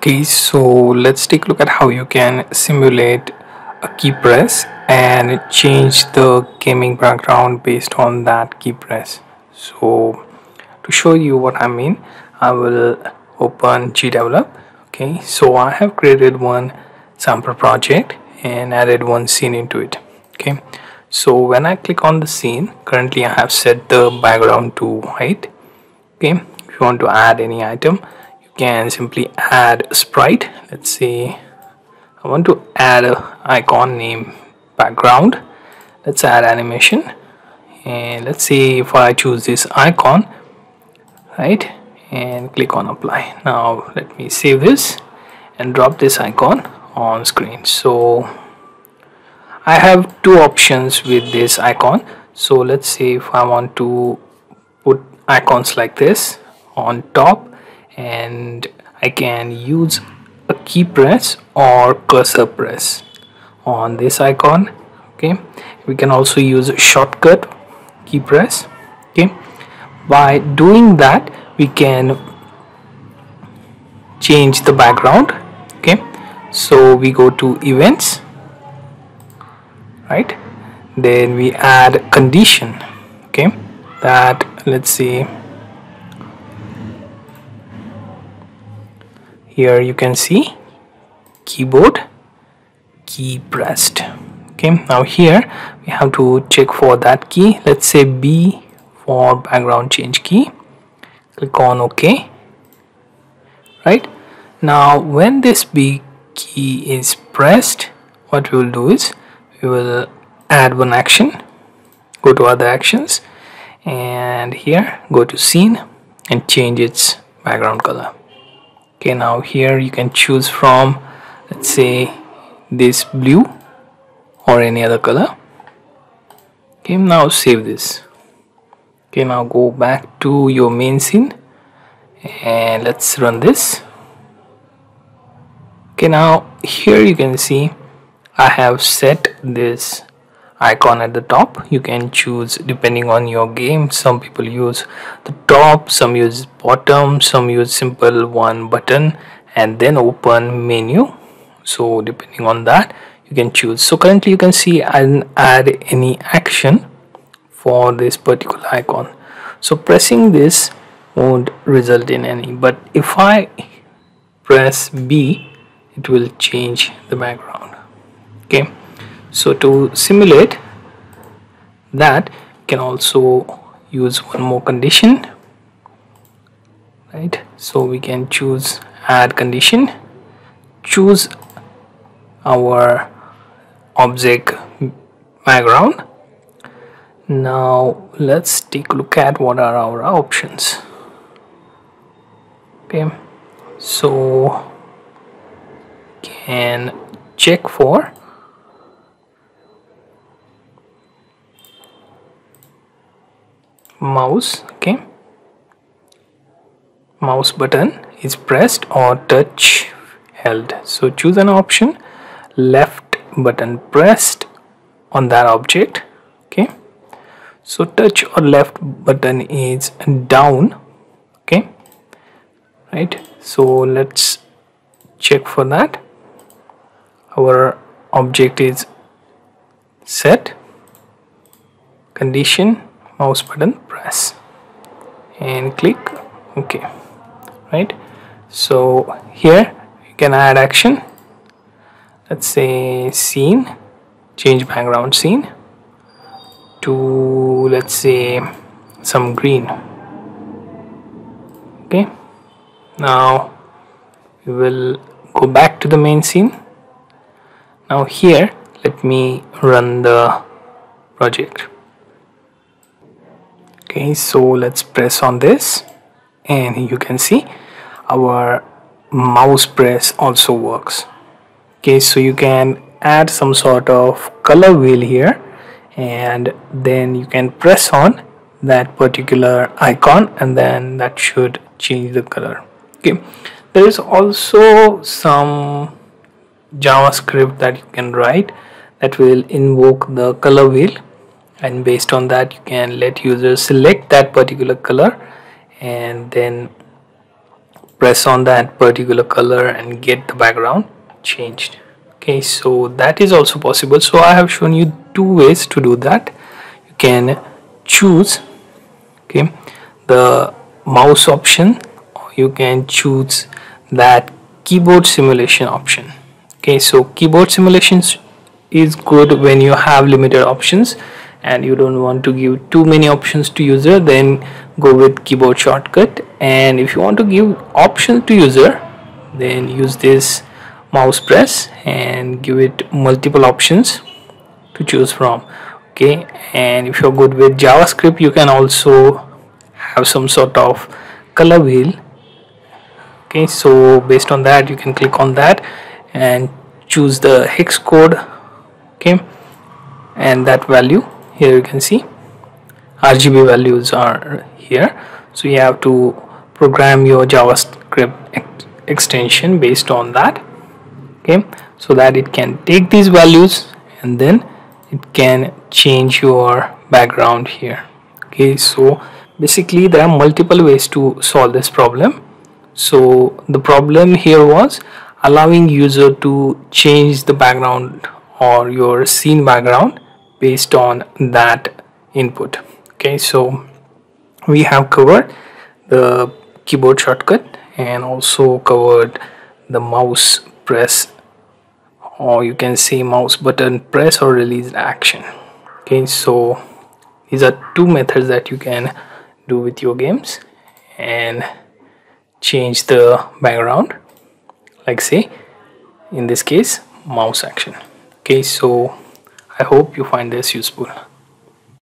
Okay, so let's take a look at how you can simulate a key press and change the gaming background based on that key press. So to show you what I mean, I will open GDevelop. Okay, so I have created one sample project and added one scene into it. Okay, so when I click on the scene, currently I have set the background to white. Okay, if you want to add any item, can simply add sprite. Let's see. I want to add a icon name background. Let's add animation. And let's see if I choose this icon right? And click on apply. Now let me save this and drop this icon on screen. So I have two options with this icon. So let's see if I want to put icons like this on top and I can use a key press or cursor press on this icon okay? We can also use shortcut key press okay? By doing that we can change the background okay? So we go to events right? Then we add condition okay? That let's see here you can see keyboard key pressed. Okay now here we have to check for that key. Let's say B for background change key. Click on OK. Right? Now when this B key is pressed what we will do is we will add one action. Go to other actions. And here go to scene and change its background color okay now here you can choose from let's say this blue or any other color. Okay now save this. Okay now go back to your main scene and let's run this. Okay now here you can see I have set this icon at the top. You can choose depending on your game some people use the top some use bottom some use simple one button and then open menu. So depending on that you can choose. So currently you can see I didn't add any action for this particular icon. So pressing this won't result in any but if I press B it will change the background. Okay so to simulate that you can also use one more condition right? So we can choose add condition. Choose our object background. Now let's take a look at what are our options. Okay. So can check for mouse okay? Mouse button is pressed or touch held. So choose an option. Left button pressed on that object okay? So touch or left button is down okay? Right? So let's check for that. Our object is set. Condition mouse button press and click ok right? So here you can add action. Let's say scene change background scene to let's say some green. Okay now we will go back to the main scene. Now here let me run the project okay so let's press on this. And you can see our mouse press also works. Okay so you can add some sort of color wheel here. And then you can press on that particular icon and then that should change the color. Okay there is also some javascript that you can write that will invoke the color wheel and based on that you can let users select that particular color and then press on that particular color and get the background changed. Okay so that is also possible. So I have shown you two ways to do that. You can choose okay the mouse option or you can choose that keyboard simulation option. Okay so keyboard simulations is good when you have limited options and you don't want to give too many options to user then go with keyboard shortcut. And if you want to give options to user then use this mouse press and give it multiple options to choose from okay? And if you're good with javascript you can also have some sort of color wheel okay? So based on that you can click on that and choose the hex code okay? And that value here you can see RGB values are here. So you have to program your JavaScript ex extension based on that. Okay so that it can take these values and then it can change your background here. Okay so basically there are multiple ways to solve this problem. So the problem here was allowing user to change the background or your scene background based on that input. Okay so we have covered the keyboard shortcut and also covered the mouse press or you can say mouse button press or release action. Okay so these are two methods that you can do with your games and change the background like say in this case mouse action. Okay so I hope you find this useful.